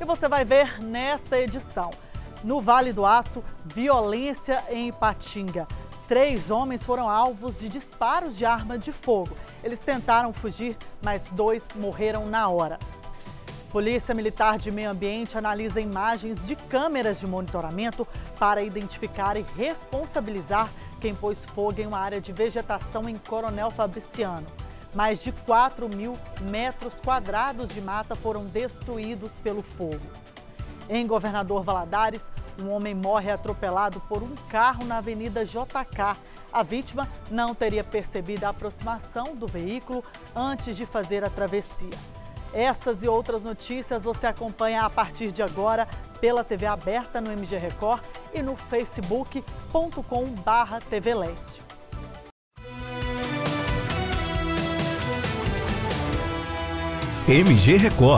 E você vai ver nesta edição. No Vale do Aço, violência em Ipatinga. Três homens foram alvos de disparos de arma de fogo. Eles tentaram fugir, mas dois morreram na hora. Polícia Militar de Meio Ambiente analisa imagens de câmeras de monitoramento para identificar e responsabilizar quem pôs fogo em uma área de vegetação em Coronel Fabriciano. Mais de 4 mil metros quadrados de mata foram destruídos pelo fogo. Em Governador Valadares, um homem morre atropelado por um carro na Avenida JK. A vítima não teria percebido a aproximação do veículo antes de fazer a travessia. Essas e outras notícias você acompanha a partir de agora pela TV aberta no MG Record e no facebook.com/tv MG Record